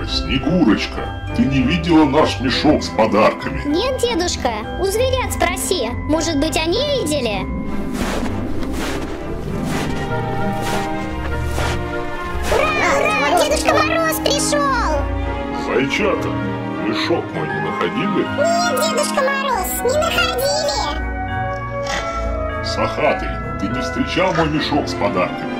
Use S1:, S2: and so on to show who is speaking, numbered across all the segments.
S1: Внученька, Снегурочка, ты не видела наш мешок с подарками?
S2: Нет, дедушка, у зверят спроси. Может быть, они видели? Ура, ура, Дедушка Мороз пришел!
S1: Зайчата, мешок мой не находили?
S2: Нет, Дедушка Мороз, не находили!
S1: Сахатый, ты не встречал мой мешок с подарками?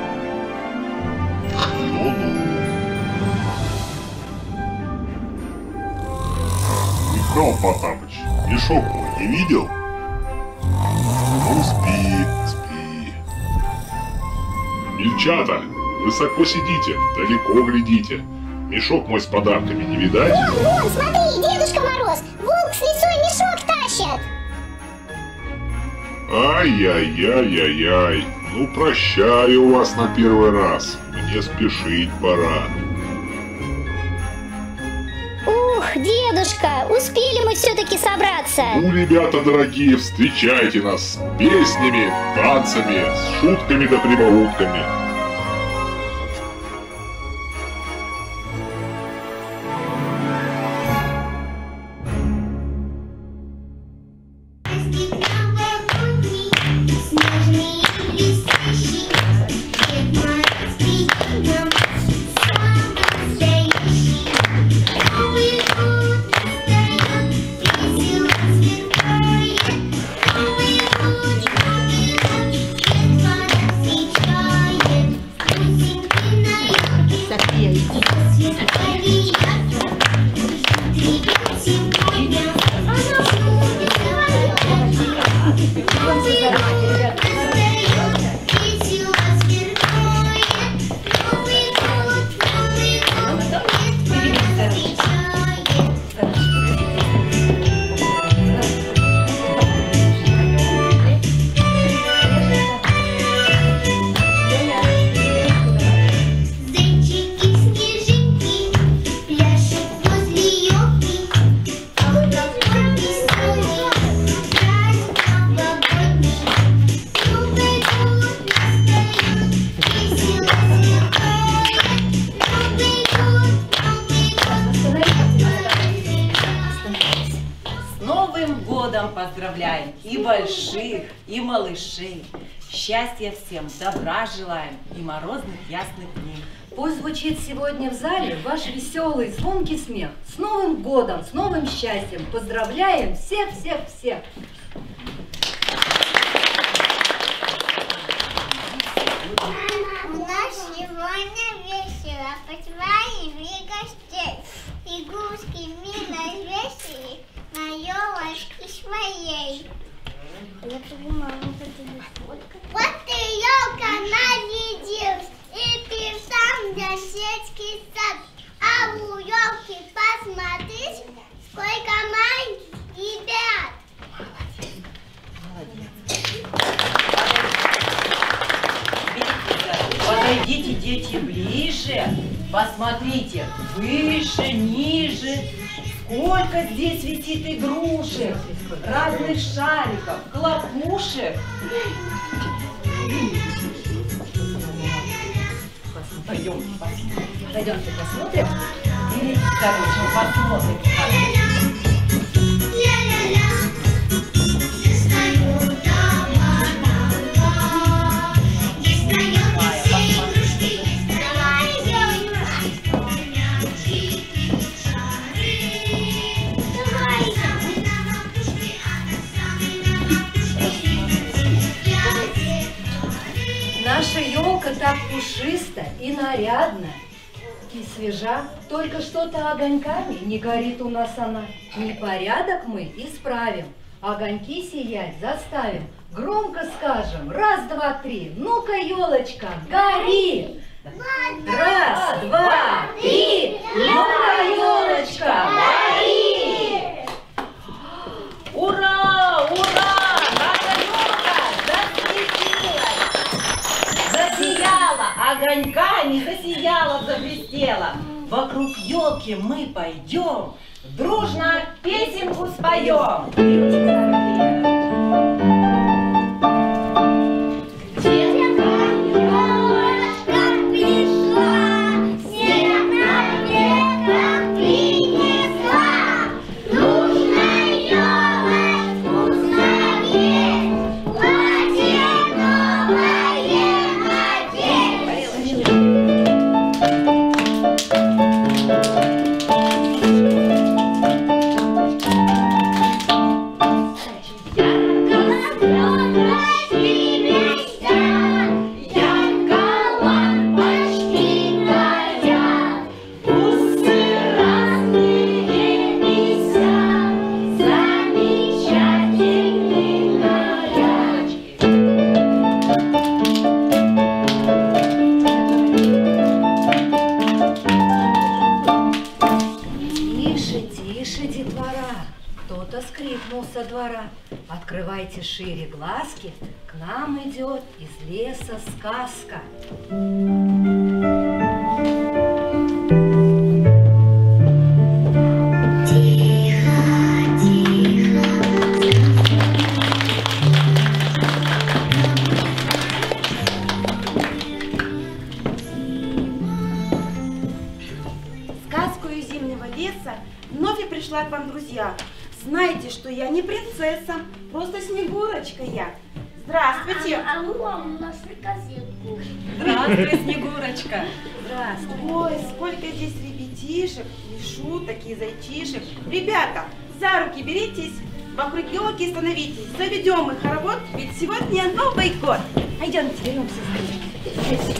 S1: Михаил Потапыч, мешок мой не видел? Ну, спи, спи. Мельчата, высоко сидите, далеко глядите. Мешок мой с подарками не видать?
S2: Вон, вон, смотри, Дедушка Мороз, волк с лесой мешок тащит!
S1: Ай-яй-яй-яй-яй. Ну, прощаю вас на первый раз. Мне спешить пора.
S2: Дедушка, успели мы все-таки собраться!
S1: Ну, ребята дорогие, встречайте нас с песнями, танцами, с шутками да прибаутками.
S3: И больших, и малышей. Счастья всем, добра желаем и морозных ясных дней.
S4: Пусть звучит сегодня в зале ваш веселый, звонкий смех. С Новым годом, с новым счастьем. Поздравляем всех-всех-всех.
S5: У нас сегодня весело, позвали гостей. Игрушки мило весели на елочке своей. Я придумала вот это Вот и елка нарядилась, и писам для сетки сад. А у елки посмотрите, сколько маленьких ребят.
S3: Подойдите, дети, ближе. Посмотрите, выше, ниже. Сколько здесь висит игрушек, разных шариков, хлопушек. Пойдем,
S4: Пойдемте посмотрим.
S3: Берите, короче, посмотрим.
S4: Так пушиста и нарядна. И свежа, только что-то огоньками не горит у нас она. Непорядок мы исправим, огоньки сиять заставим. Громко скажем, раз, два, три, ну-ка, елочка, гори! Раз, два, три, ну-ка, елочка, гори!
S3: Огоньками засияла, заблестела! Вокруг елки мы пойдем, дружно песенку споем!
S4: Открывайте шире глазки, к нам идет из леса сказка.
S6: пришла к вам, друзья. Знаете, что я не принцесса, просто Снегурочка я. Здравствуйте.
S7: А мы вам нашли газетку.
S3: Здравствуй, Снегурочка.
S4: Здравствуй.
S6: Ой, сколько здесь ребятишек, и шуток, и зайчишек. Ребята, за руки беритесь, вокруг елки становитесь. Заведем их хоровод, ведь сегодня Новый год. Пойдемте, беремся
S7: Пришли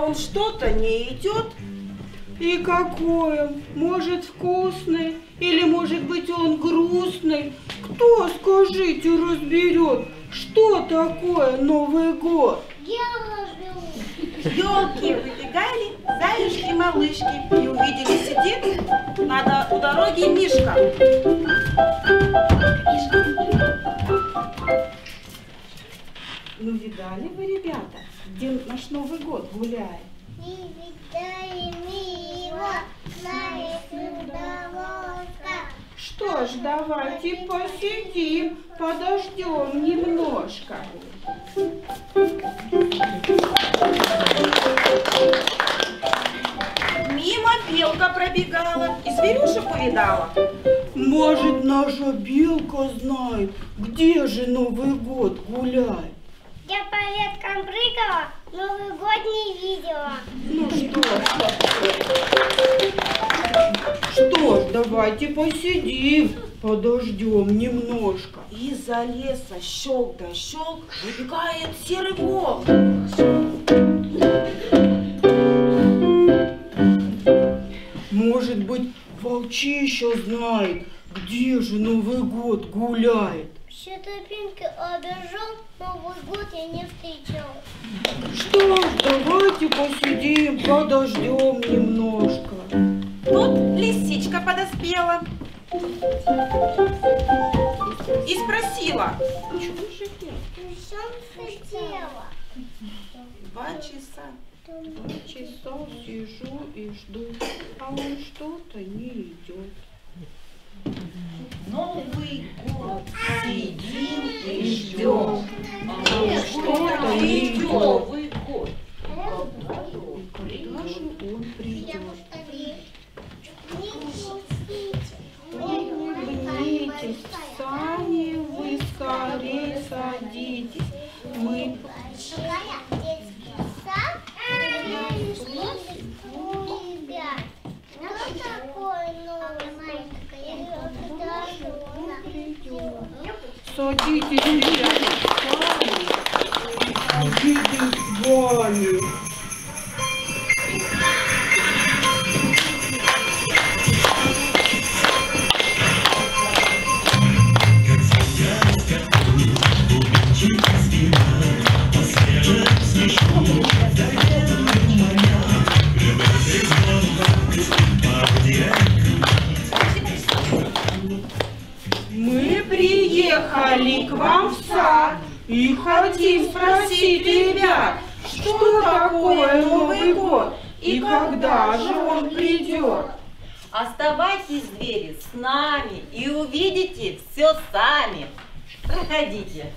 S6: он что-то не идет. И какой он? Может вкусный? Или может быть он грустный? Кто, скажите, разберет, что такое Новый год? Елки выбегали, заюшки, малышки, и увидели сидит надо у дороги Мишка. Ну, видали вы, ребята, где наш Новый год гуляет? Что ж, давайте посидим, подождем немножко. Мимо белка пробегала и зверюшек увидала. Может, наша белка знает, где же Новый год гуляет?
S7: Я по веткам прыгала, новогоднее видео.
S6: Ну что ж. Что ж, давайте посидим, подождем немножко.
S5: Из-за леса щелк да щелк выбегает серый волк.
S6: Может быть, волчище знает, где же Новый год гуляет.
S7: Все тропинки обежал, Новый год я не встречал.
S6: Что ж, давайте посидим, подождем немножко.
S5: Тут лисичка подоспела и спросила. Чего
S7: что хотела?
S5: Два часа.
S6: Два часа сижу и жду, а он что-то не идет. Не и хотим спросить ребят, что такое Новый год и когда же он придет?
S3: Оставайтесь, звери, с нами и увидите все сами. Проходите.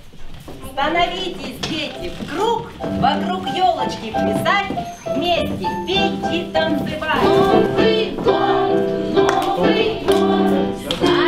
S3: Становитесь, дети, в круг, вокруг елочки плясать, вместе петь и танцевать.
S7: Новый год, Новый год,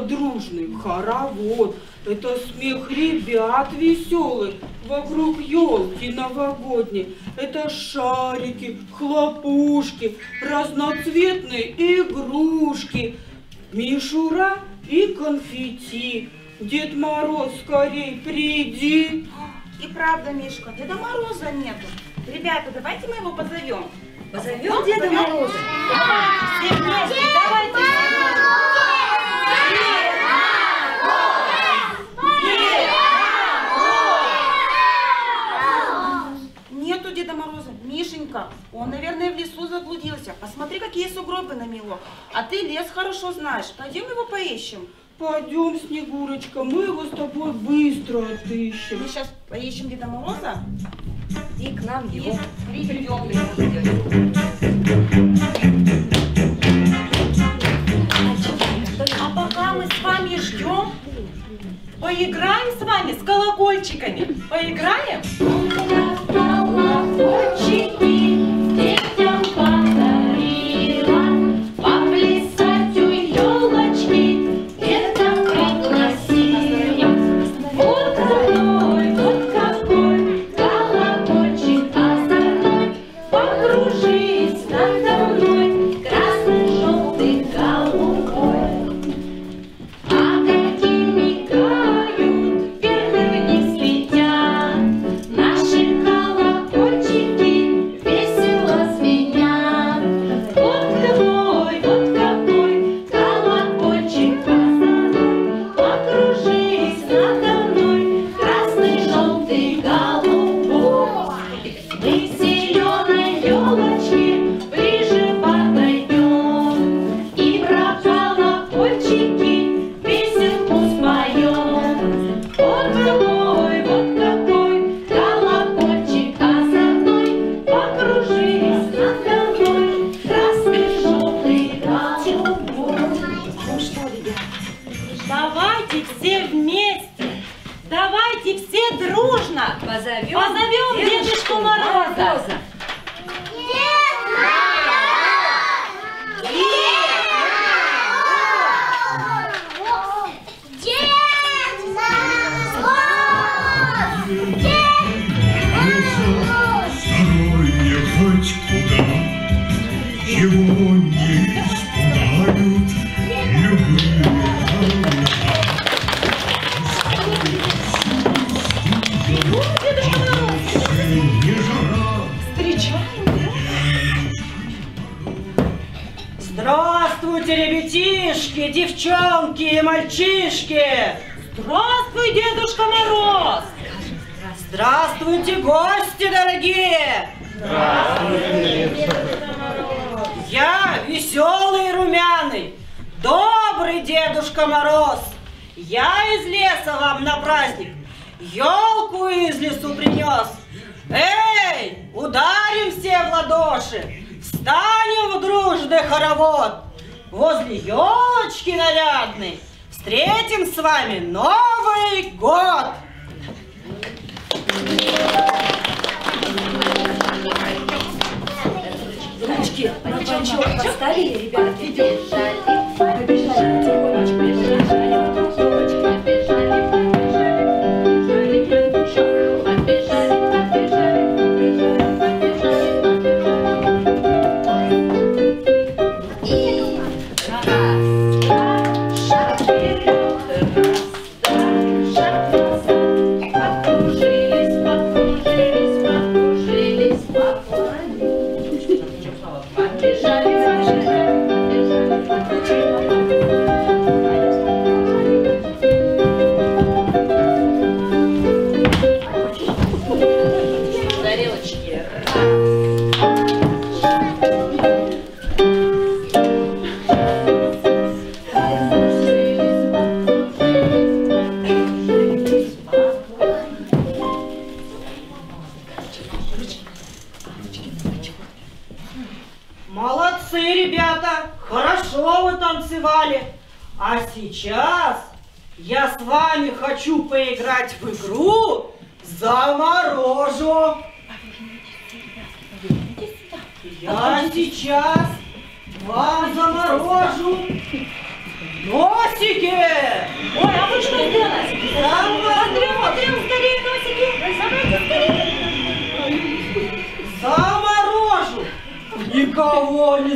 S6: дружный хоровод, это смех ребят веселых вокруг елки новогодней. Это шарики, хлопушки, разноцветные игрушки, мишура и конфетти. Дед Мороз, скорей приди.
S5: И правда, Мишка, Деда Мороза нету. Ребята, давайте мы его позовем.
S4: Позовем Деда Мороза?
S3: Все вместе, давайте.
S5: Нету Деда Мороза. Мишенька, он, наверное, в лесу заблудился. Посмотри, какие сугробы намело. А ты лес хорошо знаешь. Пойдем его поищем.
S6: Пойдем, Снегурочка, мы его с тобой быстро отыщем.
S5: Мы сейчас поищем Деда Мороза.
S4: И к нам его приведем.
S8: Поиграем с вами с колокольчиками. Поиграем?
S7: Колокольчики
S9: вам на праздник елку из лесу принес. Эй, ударим все в ладоши, встанем в дружный хоровод. Возле елочки нарядной встретим с вами Новый год.
S3: Ручки на бочок поставили, ребятки. Побежали, тихонечко побежали.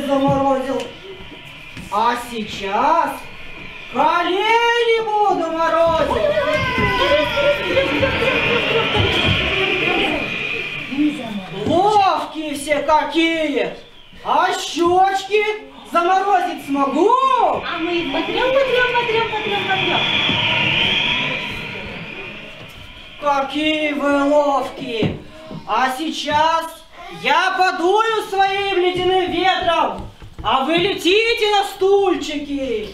S9: Заморозил. А сейчас колени буду морозить. Ловкие все какие. А щечки заморозить смогу?
S8: А мы их потрем, потрем, потрем, потрем, потрем.
S9: Какие вы ловкие! А сейчас я подую своим ледяным ветром, а вы летите на стульчики.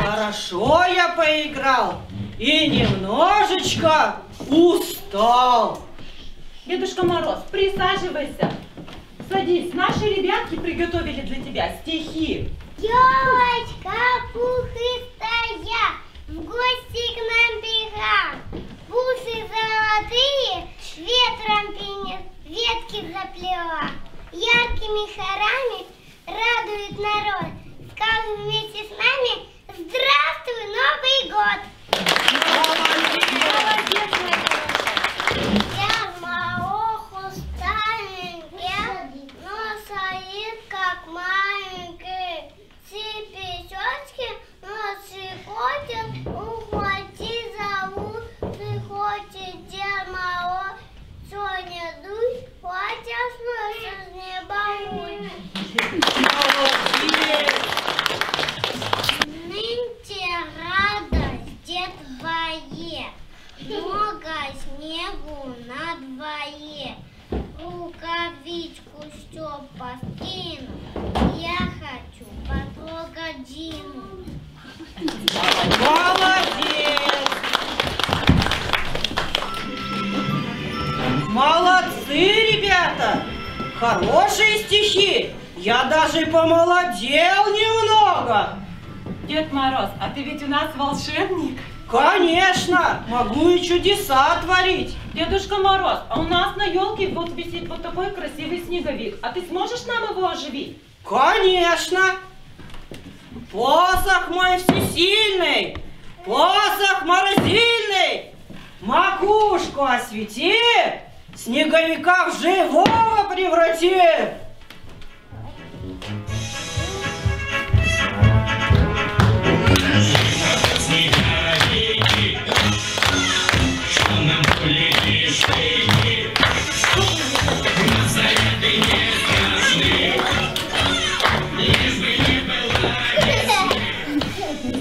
S9: Хорошо я поиграл и немножечко устал.
S10: Дедушка Мороз, присаживайся. Садись, наши ребятки приготовили для тебя стихи.
S1: Елочка пухистая, в гости к нам бега. Бусы золотые, ветром пенет, ветки заплела. Яркими хорами радует народ. Скажем вместе с нами Здравствуй, Новый год!
S10: Молодец, хорошая.
S1: Но щекотит, ухвати зовут, приходит Дед Мороз. Соня, дуй, хватит слышишь, не балуй.
S9: Молодец.
S1: Нынче радость дед двое, много снегу на дворе.
S9: Хорошие стихи! Я даже помолодел немного!
S10: Дед Мороз, а ты ведь у нас волшебник.
S9: Конечно! Могу и чудеса творить!
S10: Дедушка Мороз, а у нас на елке вот висит вот такой красивый снеговик. А ты сможешь нам его оживить?
S9: Конечно! Посох мой всесильный! Посох морозильный! Макушку освети! Снеговика в живого преврати!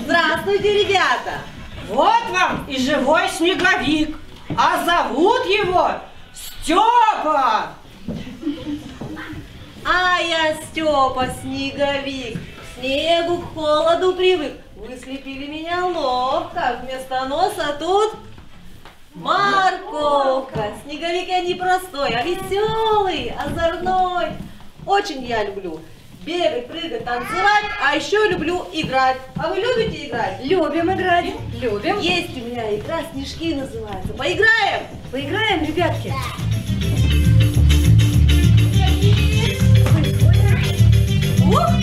S10: Здравствуйте, ребята!
S9: Вот вам и живой снеговик, а зовут его Степа!
S3: А я Степа Снеговик, к снегу, к холоду привык. Вы слепили меня ловко, вместо носа тут морковка. Снеговик я не простой, а веселый, озорной. Очень я люблю бегать, прыгать, танцевать, а еще люблю играть. А вы любите играть?
S4: Любим играть. Любим.
S3: Есть у меня игра «Снежки» называется. Поиграем?
S4: Поиграем, ребятки.
S9: Woo!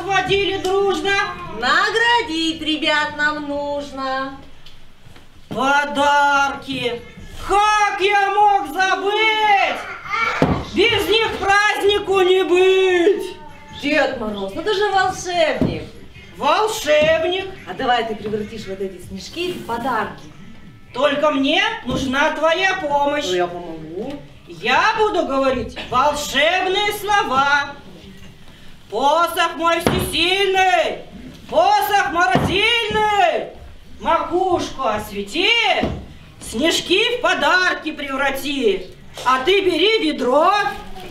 S9: Хоровод водили дружно.
S3: Наградить ребят нам нужно.
S9: Подарки! Как я мог забыть? Без них празднику не быть!
S3: Дед Мороз, ну ты же волшебник.
S9: Волшебник!
S3: А давай ты превратишь вот эти снежки в подарки.
S9: Только мне нужна твоя помощь.
S3: Ну, я помогу.
S9: Я буду говорить волшебные слова. Посох мой всесильный, посох морозильный, макушку освети, снежки в подарки преврати. А ты бери ведро,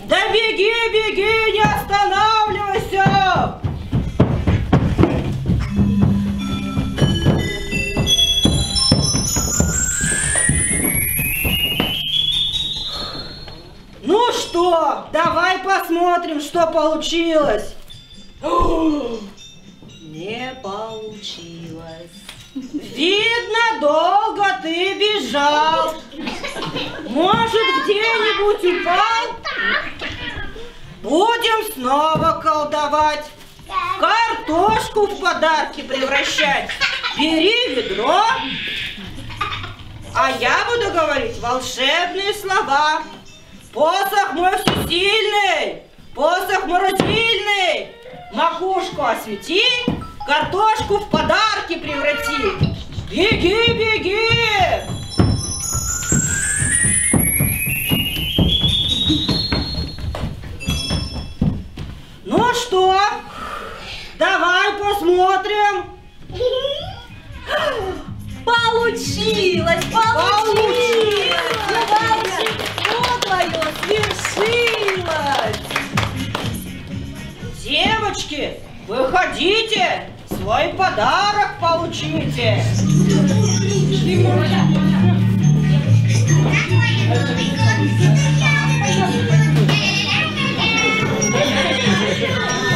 S9: да беги, беги, не останавливайся. Ну что, давай посмотрим, что получилось.
S3: Не получилось.
S9: Видно, долго ты бежал. Может, где-нибудь упал? Будем снова колдовать. Картошку в подарки превращать. Бери ведро. А я буду говорить волшебные слова. Посох мой всесильный, посох морозильный. Макушку освети, картошку в подарки преврати. Беги, беги! Ну что, давай посмотрим.
S1: Получилось, получилось.
S9: внучки, выходите, свой подарок получите.
S1: Thank.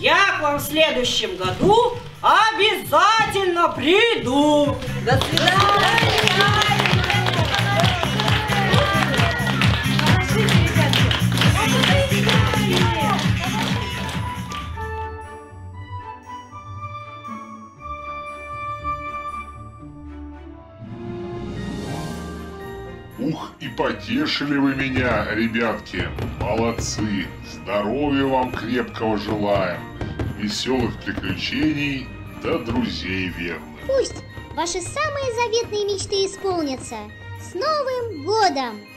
S9: Я к вам в следующем году обязательно приду.
S1: До свидания.
S11: потешили вы меня, ребятки. Молодцы. Здоровья вам крепкого желаем. Веселых приключений да друзей верных.
S2: Пусть ваши самые заветные мечты исполнятся. С Новым Годом!